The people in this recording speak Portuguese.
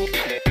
Música